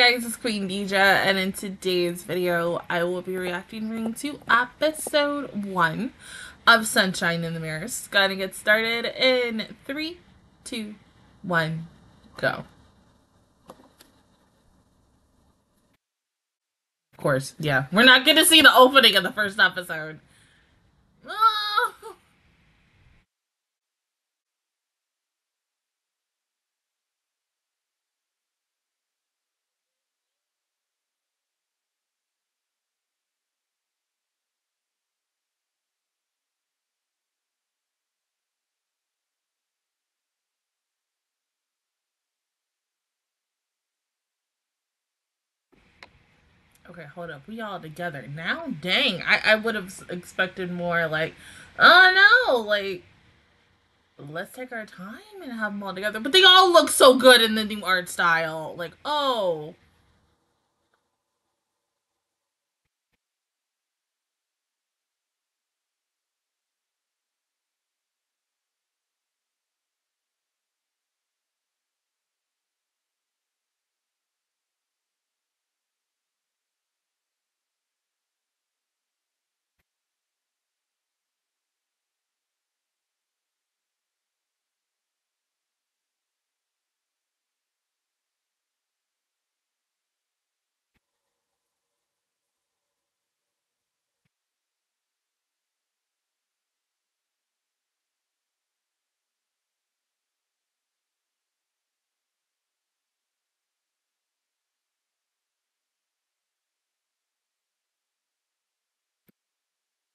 guys, it's Queendija, and in today's video, I will be reacting to episode one of Sunshine in the Mirrors. Gonna get started in three, two, one, go. Of course, yeah, we're not gonna see the opening of the first episode. Oh! Okay, hold up. We all together now? Dang, I, I would have expected more like, oh no, like, let's take our time and have them all together. But they all look so good in the new art style. Like, oh.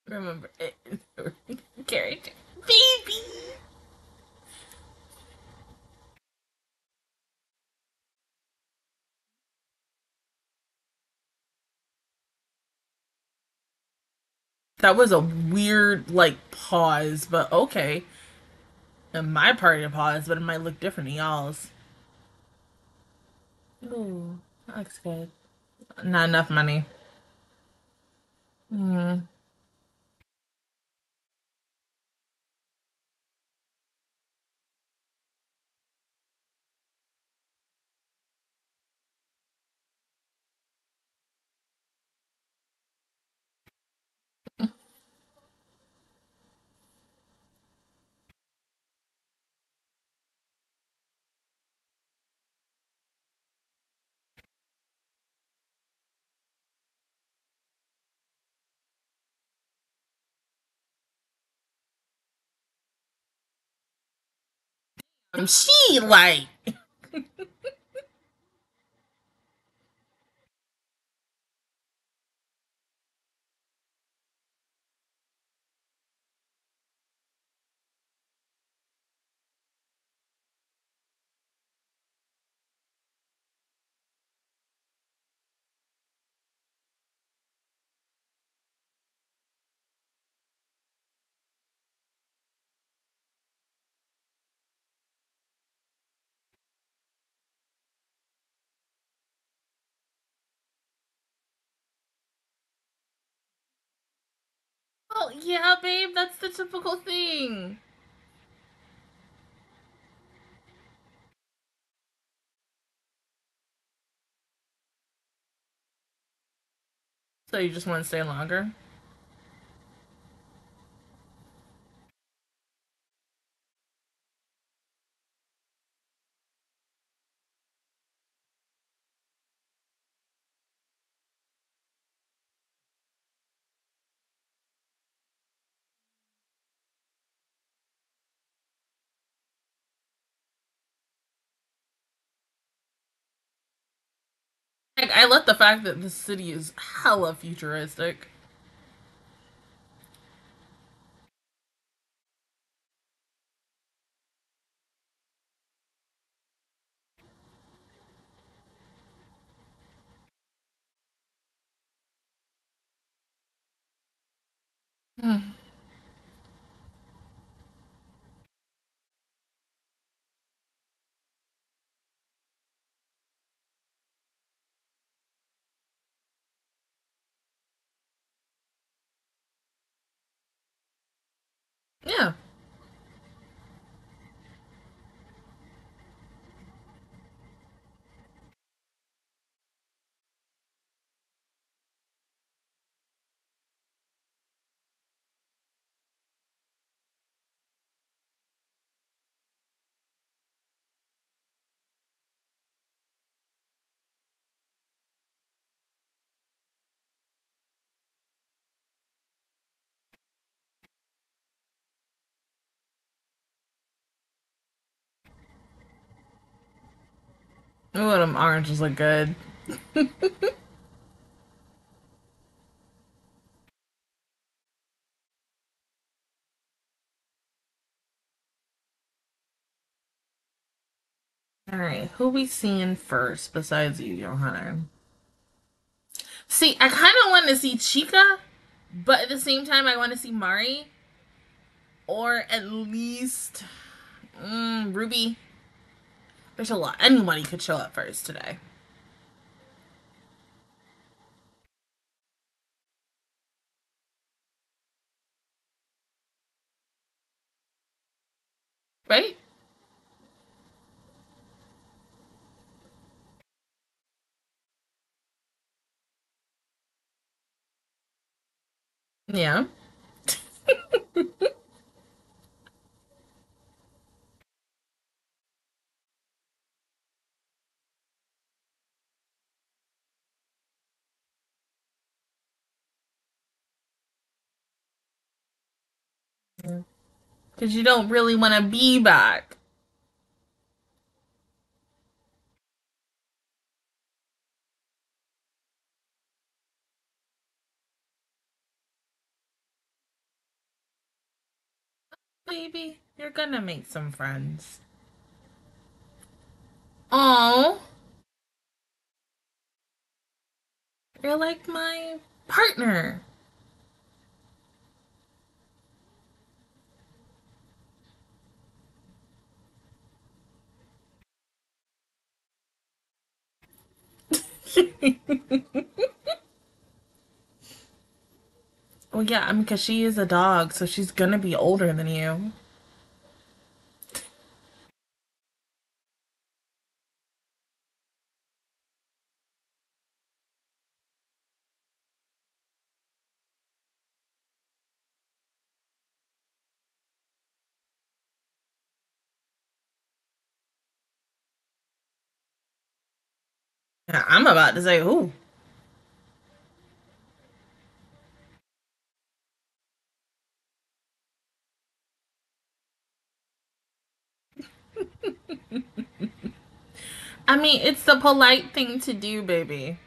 Remember it. Character. Baby! That was a weird, like, pause, but okay. In my part of pause, but it might look different in y'all's. Ooh, that looks good. Not enough money. Hmm. She like Yeah, babe, that's the typical thing. So you just want to stay longer? I love the fact that the city is hella futuristic. Hmm. Yeah. Ooh, them oranges look good. All right, who we seeing first besides you, Yohane? See, I kind of want to see Chika, but at the same time, I want to see Mari, or at least mm, Ruby. There's a lot. Anybody could show up first today. Right? Yeah. Because you don't really want to be back. Baby, you're gonna make some friends. Oh, you're like my partner. Well, yeah, I mean, because she is a dog, so she's gonna be older than you. I'm about to say, who. I mean, it's the polite thing to do, baby.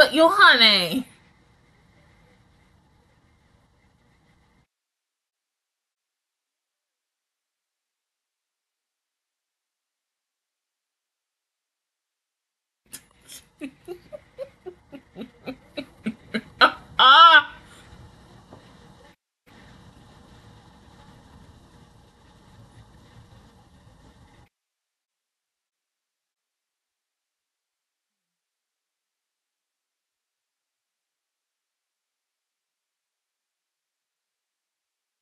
But Yohane, ah,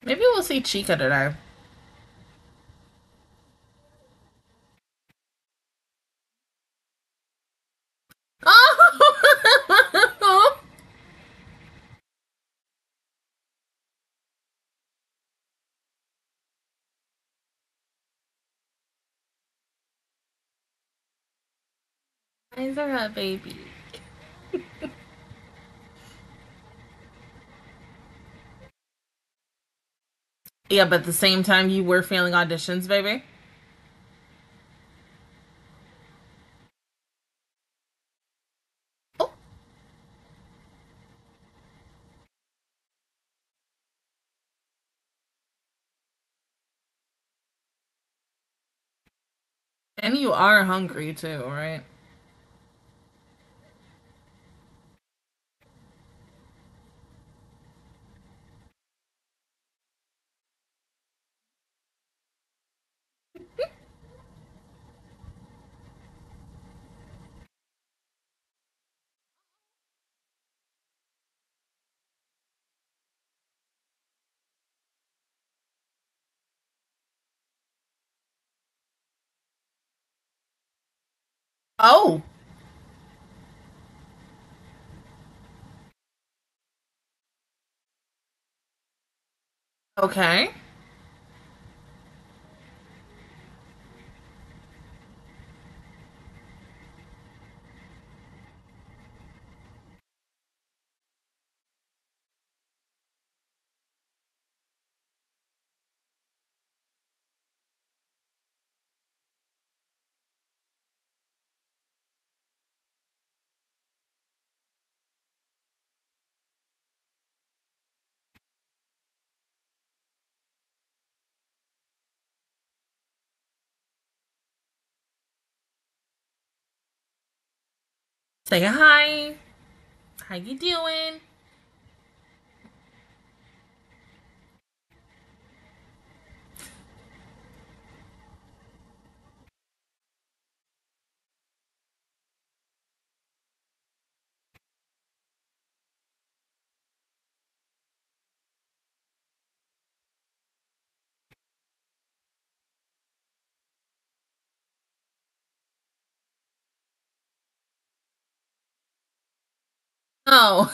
maybe we'll see Chika today. Oh, eyes are up, baby. Yeah, but at the same time, you were failing auditions, baby. Oh, and you are hungry too, right? Oh, okay. Say hi. How you doing? Oh.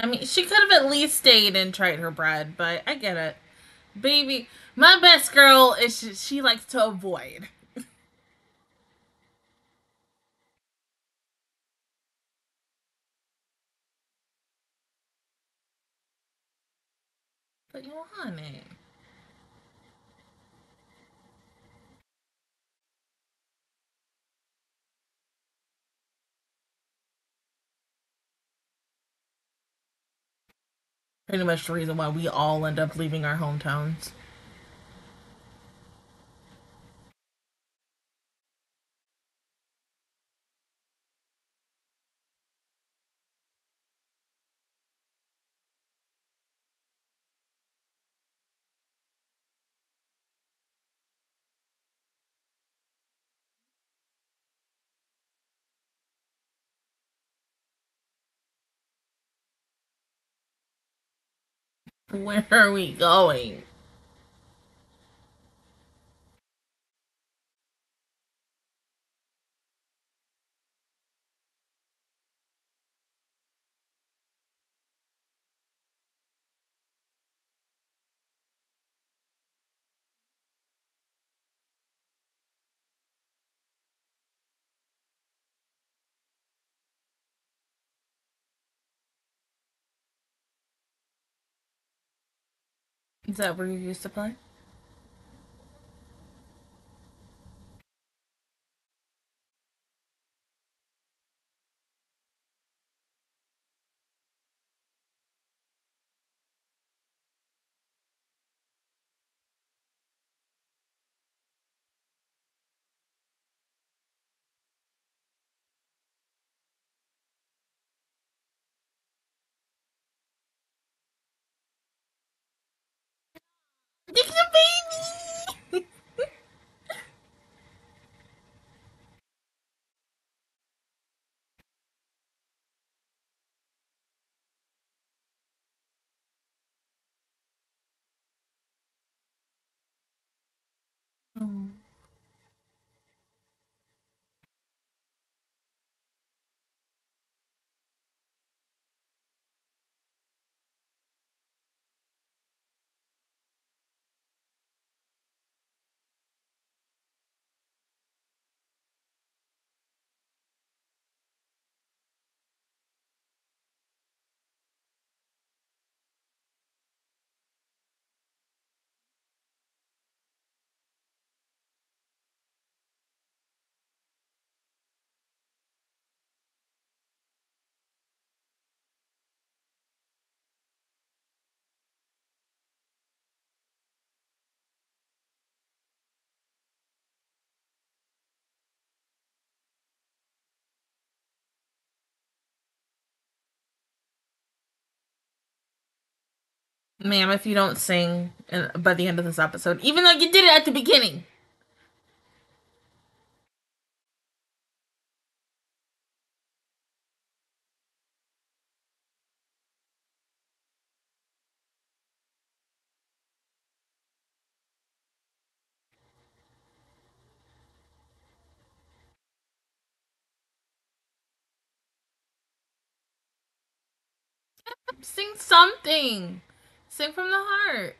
I mean, she could have at least stayed and tried her bread, but I get it. Baby, my best girl is she, she likes to avoid. But you Pretty much the reason why we all end up leaving our hometowns. Where are we going? Is that where you used to play? Oh. Ma'am, if you don't sing by the end of this episode, even though you did it at the beginning. Sing something. Sing from the heart.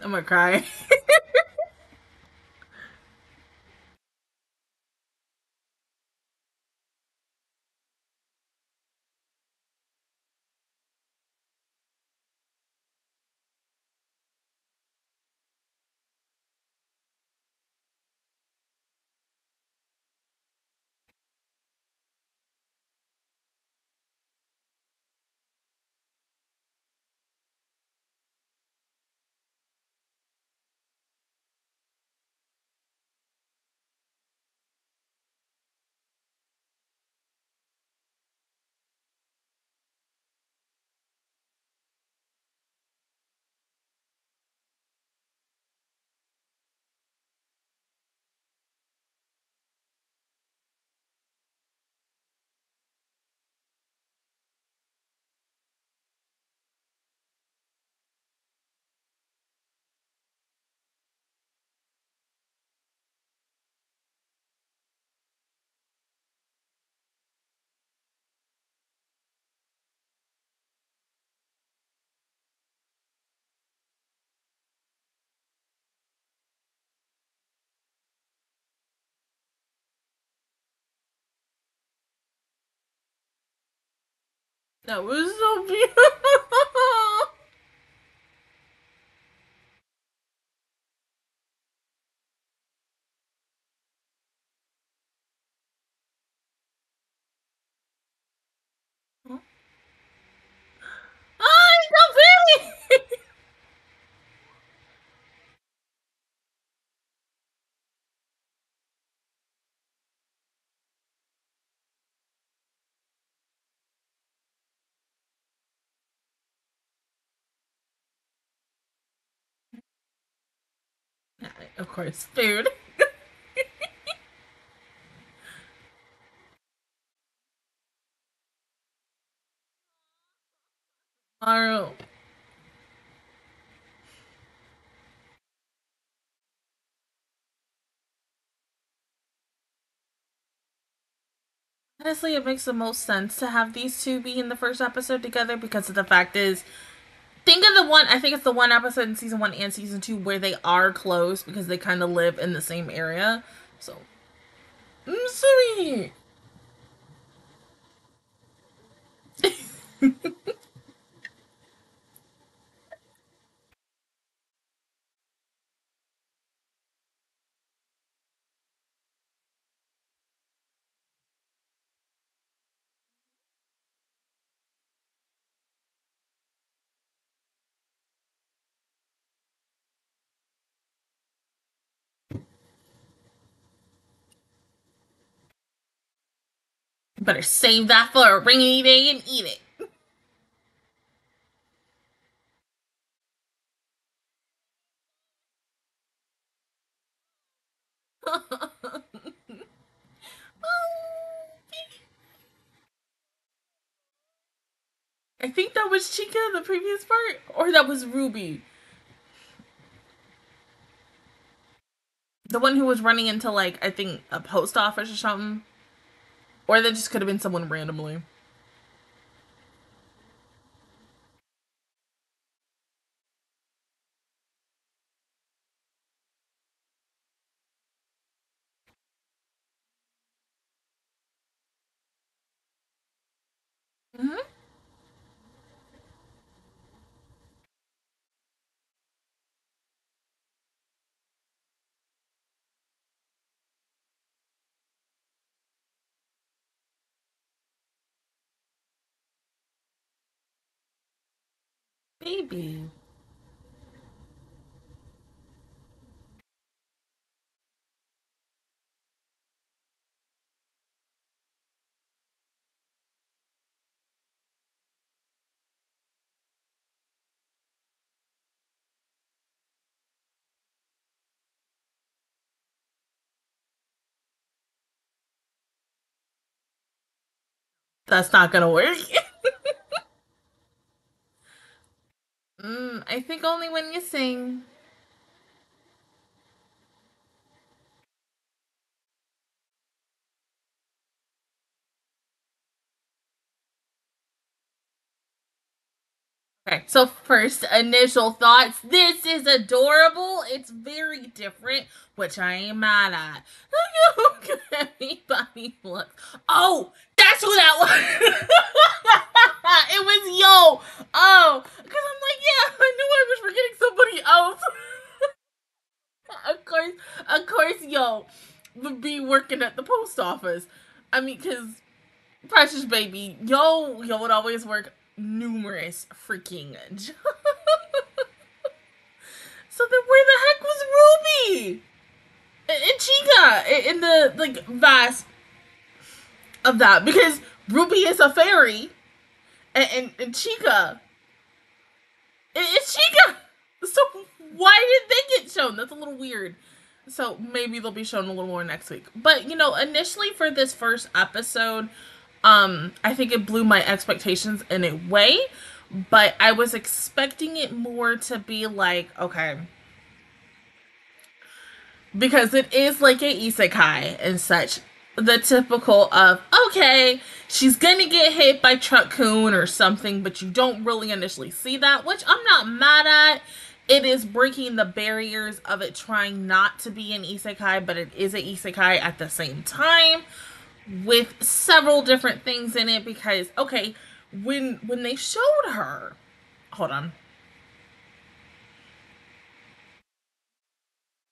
I'm gonna cry. that was so beautiful. Oh, he's so pretty. Of course, food. Maru. Honestly, it makes the most sense to have these two be in the first episode together because of the fact is think of the one I think it's the one episode in season one and season two where they are close because they kind of live in the same area. So mm, Better save that for a rainy day and eat it. I think that was Chika the previous part, or that was Ruby. The one who was running into like I think a post office or something. Or that just could have been someone randomly. Maybe. That's not gonna work. mm, I think only when you sing. Okay, so first initial thoughts. This is adorable. It's very different, which I ain't mad at. Look at Bonnie looks. Oh, that's who that was. it was Yo. Oh, because I'm like, yeah, I knew I was forgetting somebody else. of course, of course, Yo would be working at the post office. I mean, because Precious Baby, Yo, Yo would always work numerous freaking jobs. so then where the heck was Ruby? And Chika in the like vast of that because Ruby is a fairy and, and, and Chika it's Chika. So why did they get shown? That's a little weird. So maybe they'll be shown a little more next week. But you know, initially for this first episode, um, I think it blew my expectations in a way, but I was expecting it more to be like, okay, because it is like a isekai and such. The typical of, okay, she's gonna get hit by truck-kun or something, but you don't really initially see that, which I'm not mad at. It is breaking the barriers of it trying not to be an isekai, but it is an isekai at the same time with several different things in it because okay, when when they showed her, hold on.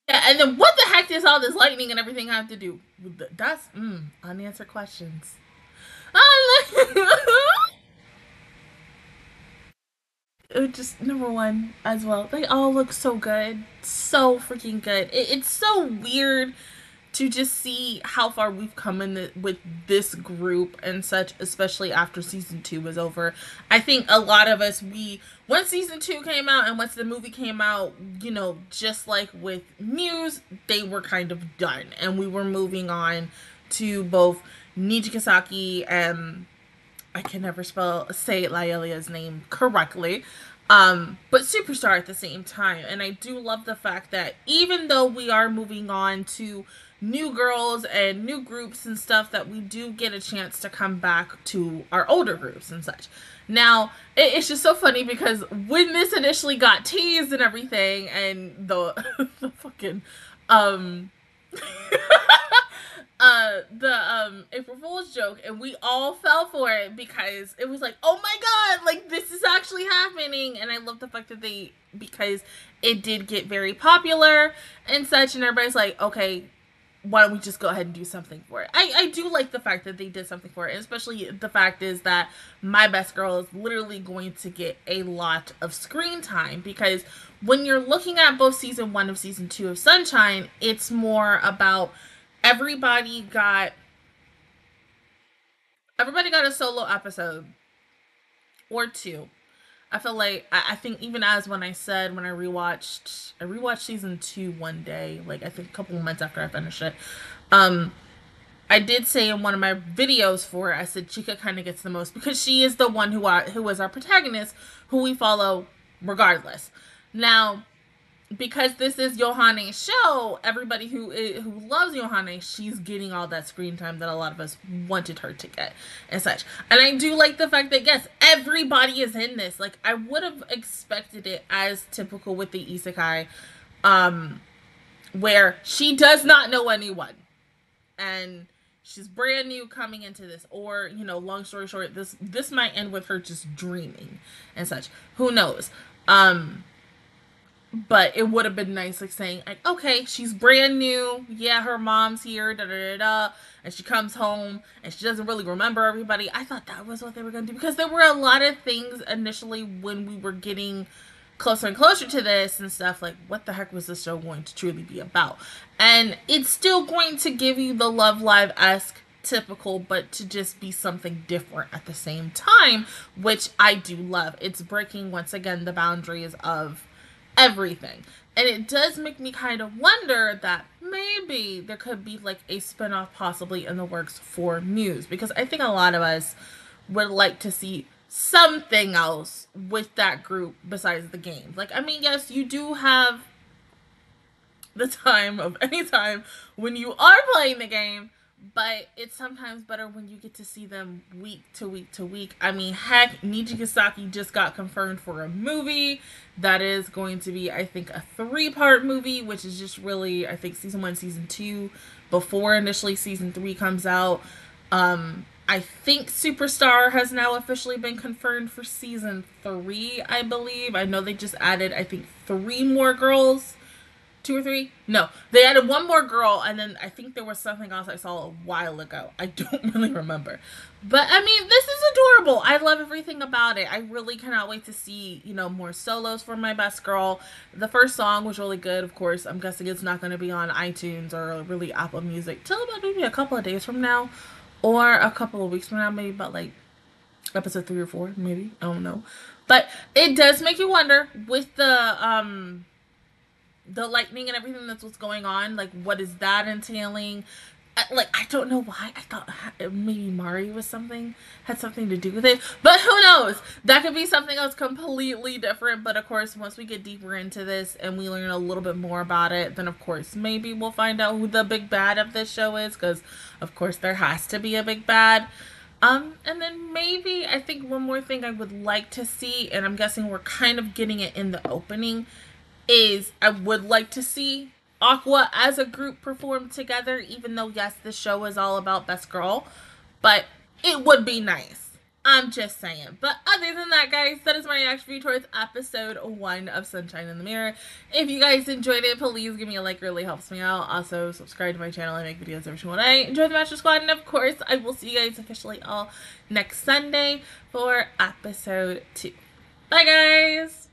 Yeah, and then what the heck does all this lightning and everything have to do? That's mm, unanswered questions. just number one as well. They all look so good, so freaking good. It, it's so weird to just see how far we've come in the, with this group and such, especially after season two was over. I think a lot of us, we, once season two came out and once the movie came out, you know, just like with Muse, they were kind of done. And we were moving on to both Nijigasaki and I can never spell, say Liella's name correctly um but superstar at the same time and i do love the fact that even though we are moving on to new girls and new groups and stuff that we do get a chance to come back to our older groups and such. Now, it's just so funny because when this initially got teased and everything and the the fucking um uh the um April Fool's joke and we all fell for it because it was like, "Oh my god, like this is actually happening." And I love the fact that they because it did get very popular and such and everybody's like, "Okay, why don't we just go ahead and do something for it? I, I do like the fact that they did something for it, especially the fact is that My Best Girl is literally going to get a lot of screen time because when you're looking at both season one of season two of Sunshine, it's more about everybody got everybody got a solo episode or two I feel like I, I, think even as when I said when I rewatched I rewatched season two one day, like I think a couple months after I finished it. Um I did say in one of my videos for it, I said Chika kind of gets the most because she is the one who are who is our protagonist, who we follow regardless. Now, because this is Yohane's show, everybody who who loves Yohane, she's getting all that screen time that a lot of us wanted her to get and such. And I do like the fact that yes, everybody is in this. Like I would have expected it as typical with the isekai, um, where she does not know anyone, and she's brand new coming into this or you know long story short this this might end with her just dreaming and such who knows um but it would have been nice like saying like okay she's brand new. Yeah her mom's here da da da da and she comes home and she doesn't really remember everybody. I thought that was what they were going to do because there were a lot of things initially when we were getting closer and closer to this and stuff like what the heck was this show going to truly be about? And it's still going to give you the love live-esque typical but to just be something different at the same time which i do love. It's breaking once again the boundaries of everything. And it does make me kind of wonder that maybe there could be like a spinoff possibly in the works for Muse because I think a lot of us would like to see something else with that group besides the game. Like, I mean, yes, you do have the time of any time when you are playing the game but it's sometimes better when you get to see them week to week to week. I mean, heck, Nijigasaki just got confirmed for a movie that is going to be, I think, a three part movie, which is just really, I think, season one, season two, before initially season three comes out. Um, I think Superstar has now officially been confirmed for season three, I believe. I know they just added, I think, three more girls two or three. No, they added one more girl, and then I think there was something else I saw a while ago. I don't really remember, but I mean, this is adorable. I love everything about it. I really cannot wait to see you know more solos for my best girl. The first song was really good. Of course, I'm guessing it's not going to be on iTunes or really Apple Music till about maybe a couple of days from now, or a couple of weeks from now, maybe about like episode three or four, maybe I don't know. But it does make you wonder with the um the lightning and everything that's what's going on like what is that entailing like I don't know why I thought maybe Mari was something had something to do with it, but who knows? That could be something else completely different. But of course, once we get deeper into this and we learn a little bit more about it, then of course maybe we'll find out who the big bad of this show is, because of course there has to be a big bad. Um, and then maybe I think one more thing I would like to see, and I'm guessing we're kind of getting it in the opening, is I would like to see Aqours as a group perform together, even though, yes, the show is all about Best Girl, but it would be nice. I'm just saying. But other than that, guys, that is my reaction view towards episode one of Sunshine in the Mirror. If you guys enjoyed it, please give me a like. really helps me out. Also, subscribe to my channel. I make videos every single day. Enjoy the Master Squad. And, of course, I will see you guys officially all next Sunday for episode two. Bye, guys!